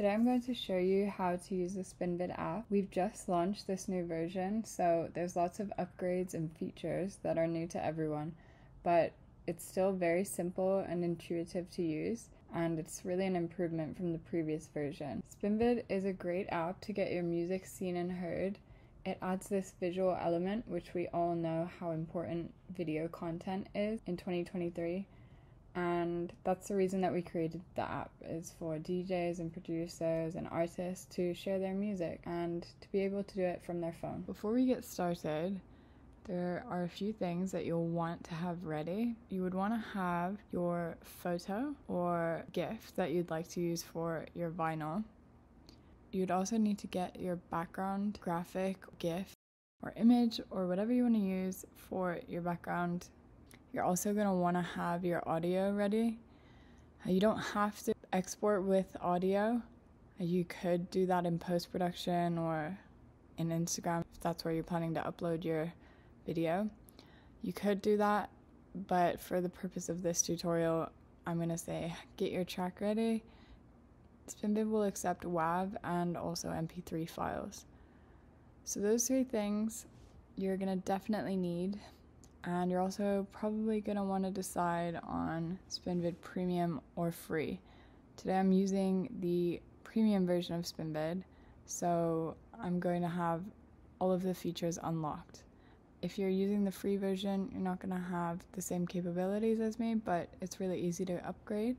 Today I'm going to show you how to use the SpinVid app. We've just launched this new version, so there's lots of upgrades and features that are new to everyone, but it's still very simple and intuitive to use, and it's really an improvement from the previous version. SpinVid is a great app to get your music seen and heard. It adds this visual element, which we all know how important video content is in 2023 and that's the reason that we created the app is for DJs and producers and artists to share their music and to be able to do it from their phone. Before we get started, there are a few things that you'll want to have ready. You would want to have your photo or GIF that you'd like to use for your vinyl. You'd also need to get your background graphic, GIF, or image, or whatever you want to use for your background you're also going to want to have your audio ready. You don't have to export with audio. You could do that in post production or in Instagram if that's where you're planning to upload your video. You could do that, but for the purpose of this tutorial, I'm going to say get your track ready. SpinVid will accept WAV and also MP3 files. So, those three things you're going to definitely need and you're also probably going to want to decide on SpinVid Premium or free. Today I'm using the premium version of SpinVid, so I'm going to have all of the features unlocked. If you're using the free version, you're not going to have the same capabilities as me, but it's really easy to upgrade,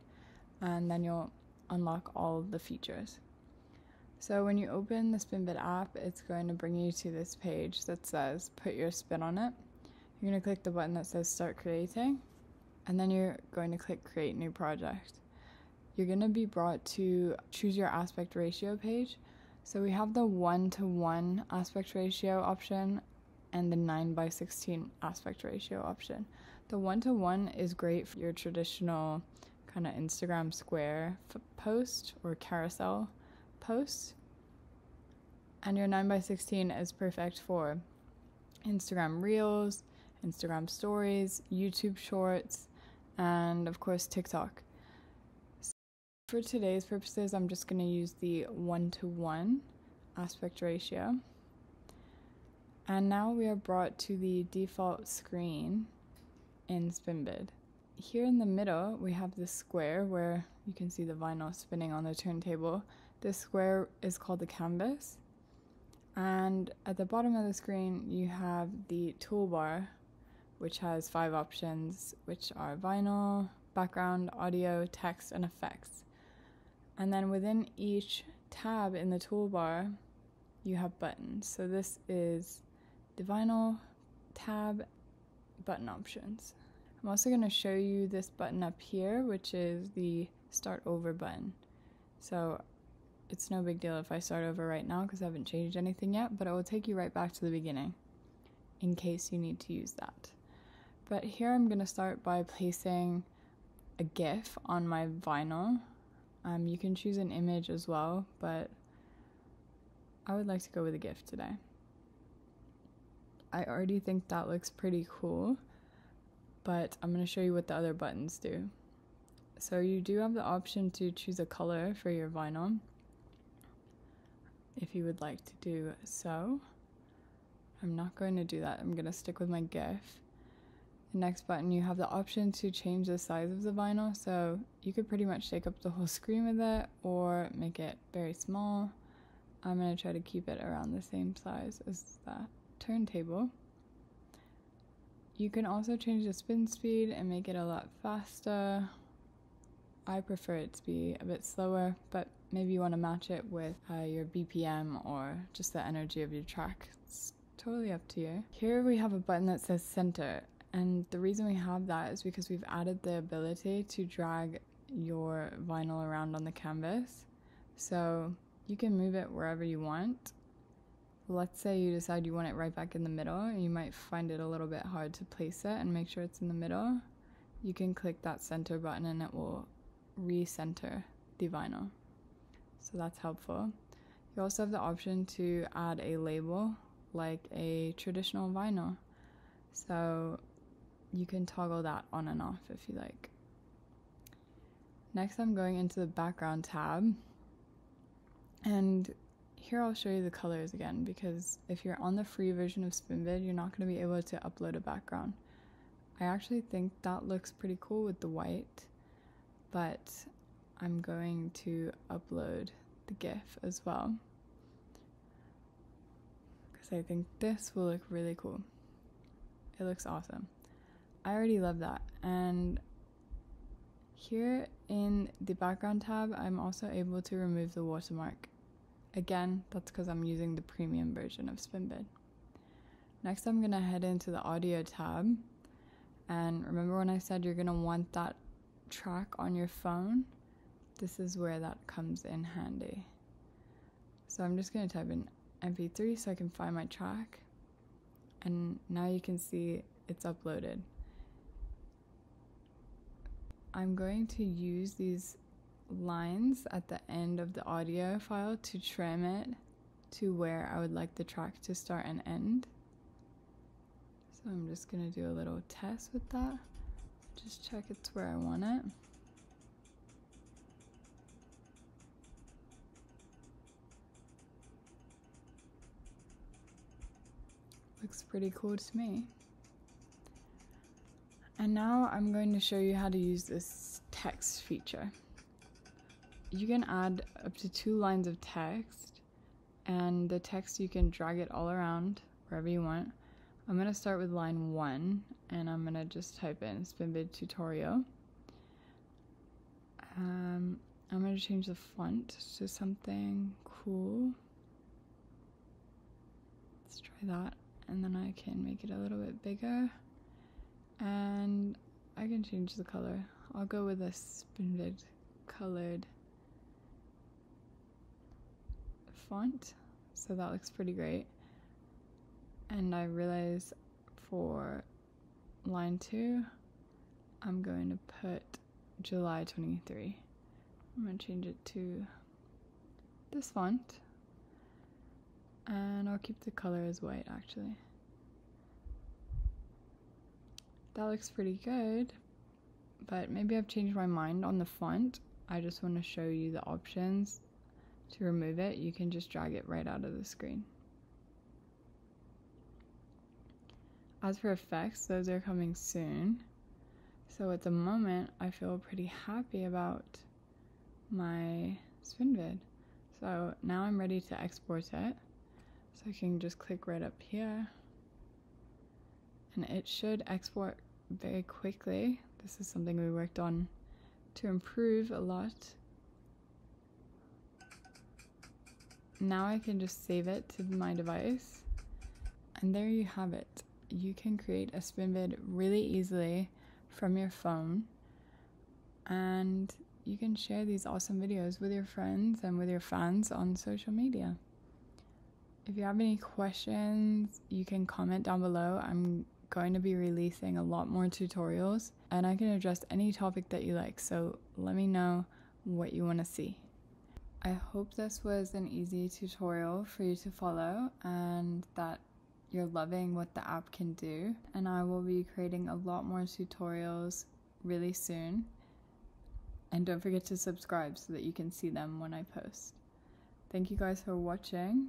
and then you'll unlock all the features. So when you open the SpinVid app, it's going to bring you to this page that says put your spin on it. You're going to click the button that says Start Creating, and then you're going to click Create New Project. You're going to be brought to Choose Your Aspect Ratio page. So we have the 1 to 1 aspect ratio option and the 9 by 16 aspect ratio option. The 1 to 1 is great for your traditional kind of Instagram square post or carousel post. And your 9 by 16 is perfect for Instagram Reels, Instagram stories, YouTube shorts, and of course TikTok. So for today's purposes, I'm just going to use the 1 to 1 aspect ratio. And now we are brought to the default screen in SpinVid. Here in the middle, we have the square where you can see the vinyl spinning on the turntable. This square is called the canvas. And at the bottom of the screen, you have the toolbar which has five options, which are vinyl, background, audio, text, and effects. And then within each tab in the toolbar, you have buttons. So this is the vinyl tab button options. I'm also going to show you this button up here, which is the start over button. So it's no big deal if I start over right now because I haven't changed anything yet, but it will take you right back to the beginning in case you need to use that. But here I'm going to start by placing a GIF on my vinyl. Um, you can choose an image as well, but I would like to go with a GIF today. I already think that looks pretty cool, but I'm going to show you what the other buttons do. So you do have the option to choose a color for your vinyl if you would like to do so. I'm not going to do that. I'm going to stick with my GIF. The next button, you have the option to change the size of the vinyl, so you could pretty much take up the whole screen with it or make it very small. I'm going to try to keep it around the same size as that turntable. You can also change the spin speed and make it a lot faster. I prefer it to be a bit slower, but maybe you want to match it with uh, your BPM or just the energy of your track. It's totally up to you. Here we have a button that says center, and the reason we have that is because we've added the ability to drag your vinyl around on the canvas. So you can move it wherever you want. Let's say you decide you want it right back in the middle, and you might find it a little bit hard to place it and make sure it's in the middle. You can click that center button and it will recenter the vinyl. So that's helpful. You also have the option to add a label like a traditional vinyl. So you can toggle that on and off if you like. Next, I'm going into the background tab. And here I'll show you the colors again because if you're on the free version of SpinVid, you're not going to be able to upload a background. I actually think that looks pretty cool with the white, but I'm going to upload the GIF as well because I think this will look really cool. It looks awesome. I already love that. And here in the background tab, I'm also able to remove the watermark. Again, that's because I'm using the premium version of SpinVid. Next, I'm going to head into the audio tab. And remember when I said you're going to want that track on your phone? This is where that comes in handy. So I'm just going to type in MP3 so I can find my track. And now you can see it's uploaded. I'm going to use these lines at the end of the audio file to trim it to where I would like the track to start and end. So I'm just going to do a little test with that. Just check it's where I want it. Looks pretty cool to me. And now I'm going to show you how to use this text feature. You can add up to two lines of text and the text you can drag it all around wherever you want. I'm going to start with line 1 and I'm going to just type in SpinVid tutorial. Um, I'm going to change the font to something cool. Let's try that and then I can make it a little bit bigger change the color. I'll go with a SpinVid colored font, so that looks pretty great. And I realize for line two, I'm going to put July 23. I'm going to change it to this font. And I'll keep the color as white actually. That looks pretty good, but maybe I've changed my mind on the font. I just want to show you the options. To remove it, you can just drag it right out of the screen. As for effects, those are coming soon. So at the moment, I feel pretty happy about my SpinVid. So now I'm ready to export it. So I can just click right up here and it should export very quickly. This is something we worked on to improve a lot. Now I can just save it to my device and there you have it. You can create a SpinVid really easily from your phone and you can share these awesome videos with your friends and with your fans on social media. If you have any questions, you can comment down below. I'm going to be releasing a lot more tutorials and I can address any topic that you like. So let me know what you want to see. I hope this was an easy tutorial for you to follow and that you're loving what the app can do. And I will be creating a lot more tutorials really soon. And don't forget to subscribe so that you can see them when I post. Thank you guys for watching